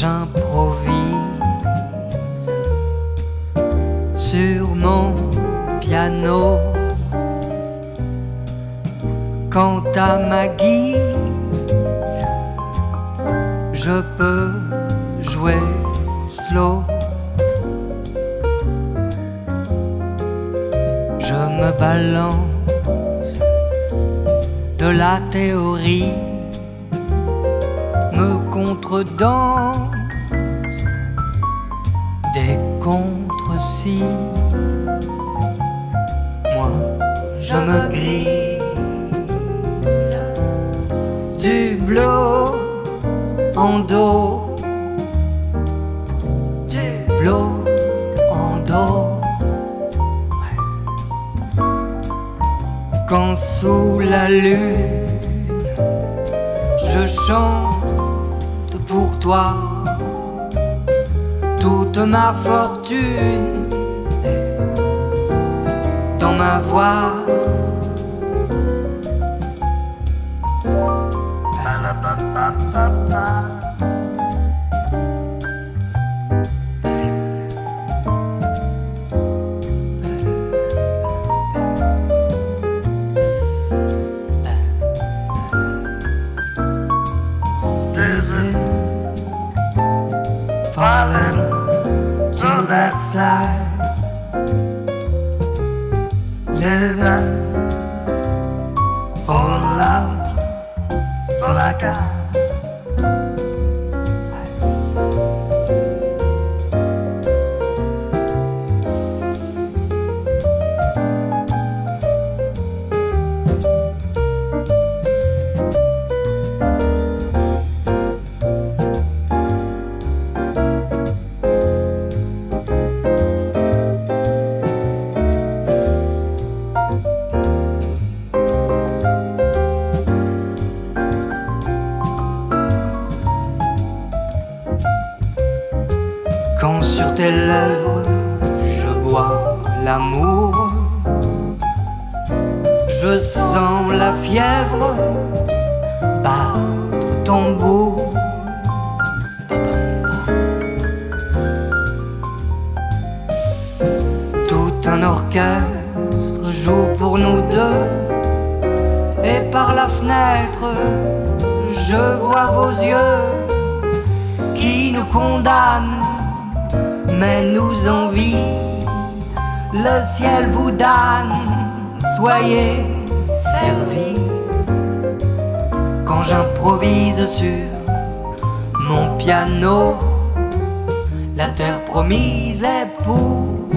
j'improvise sur mon piano. Quant à ma guise, je peux jouer slow. Je me balance de la théorie, me contredanse des contre-si. Moi, je me grise du blow en dos, du blow en dos. Quand sous la lune, je chante pour toi toute ma fortune dans ma voix. Falling to that side, living for love, for like I. Sur tes lèvres je bois l'amour, je sens la fièvre battre tambour. Tout un orchestre joue pour nous deux, et par la fenêtre je vois vos yeux qui nous condamnent mais nous envie, le ciel vous donne, soyez servis. Quand j'improvise sur mon piano, la terre promise est pour